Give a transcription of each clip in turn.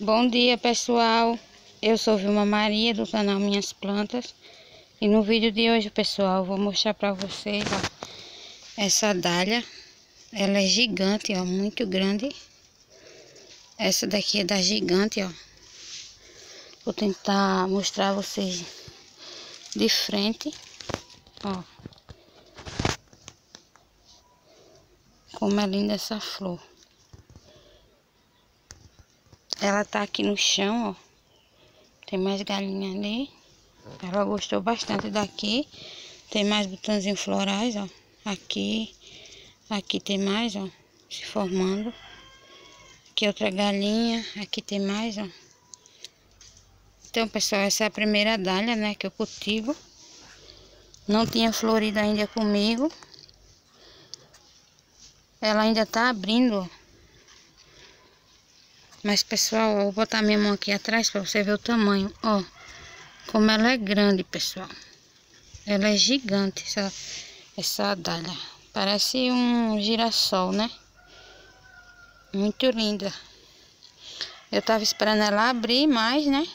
Bom dia pessoal, eu sou Vilma Maria do canal Minhas Plantas. E no vídeo de hoje pessoal vou mostrar para vocês ó, essa dália, ela é gigante ó, muito grande, essa daqui é da gigante ó, vou tentar mostrar a vocês de frente ó, como é linda essa flor. Ela tá aqui no chão, ó. Tem mais galinha ali. Ela gostou bastante daqui. Tem mais botãozinhos florais, ó. Aqui. Aqui tem mais, ó. Se formando. Aqui outra galinha. Aqui tem mais, ó. Então, pessoal, essa é a primeira dália, né, que eu cultivo. Não tinha florido ainda comigo. Ela ainda tá abrindo, ó. Mas, pessoal, ó, vou botar minha mão aqui atrás para você ver o tamanho. Ó, como ela é grande, pessoal. Ela é gigante, essa, essa dália. Parece um girassol, né? Muito linda. Eu tava esperando ela abrir mais, né?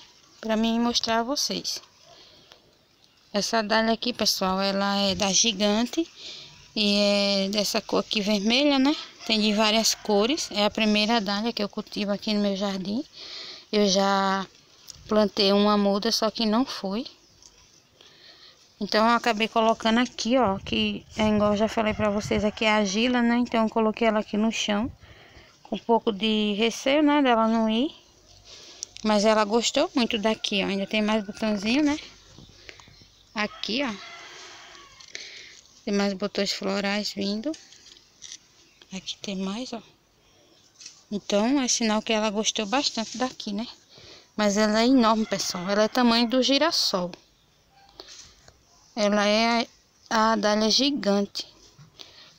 Pra mim mostrar a vocês. Essa dália aqui, pessoal, ela é da gigante. E é dessa cor aqui vermelha, né? Tem de várias cores. É a primeira dália que eu cultivo aqui no meu jardim. Eu já plantei uma muda, só que não foi. Então eu acabei colocando aqui, ó, que é igual eu já falei pra vocês, aqui é a gila, né? Então eu coloquei ela aqui no chão, com um pouco de receio, né, dela não ir. Mas ela gostou muito daqui, ó, ainda tem mais botãozinho, né? Aqui, ó. Tem mais botões florais vindo. Aqui tem mais, ó. Então, é sinal que ela gostou bastante daqui, né? Mas ela é enorme, pessoal. Ela é tamanho do girassol. Ela é a, a dália gigante.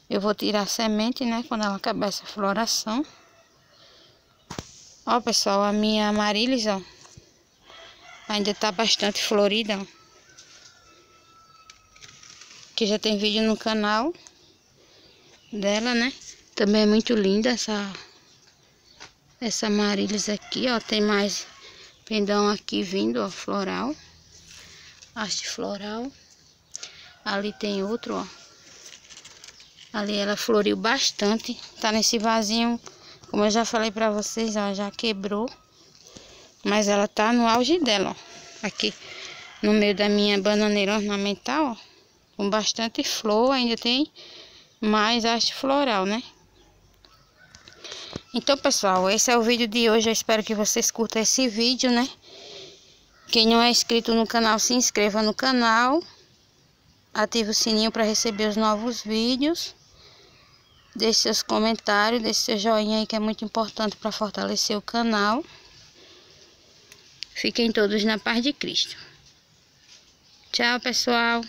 Eu vou tirar a semente, né? Quando ela acabar essa floração. Ó, pessoal, a minha amarilis, ó. Ainda tá bastante florida, ó que já tem vídeo no canal dela, né? Também é muito linda essa essa amarelis aqui, ó. Tem mais pendão aqui vindo, ó, floral. Haste floral. Ali tem outro, ó. Ali ela floriu bastante. Tá nesse vasinho, como eu já falei pra vocês, ó, já quebrou. Mas ela tá no auge dela, ó. Aqui no meio da minha bananeira ornamental, ó com bastante flor, ainda tem mais haste floral, né? Então, pessoal, esse é o vídeo de hoje. Eu espero que vocês curtam esse vídeo, né? Quem não é inscrito no canal, se inscreva no canal. Ative o sininho para receber os novos vídeos. Deixe seus comentários, deixe seu joinha aí que é muito importante para fortalecer o canal. Fiquem todos na paz de Cristo. Tchau, pessoal.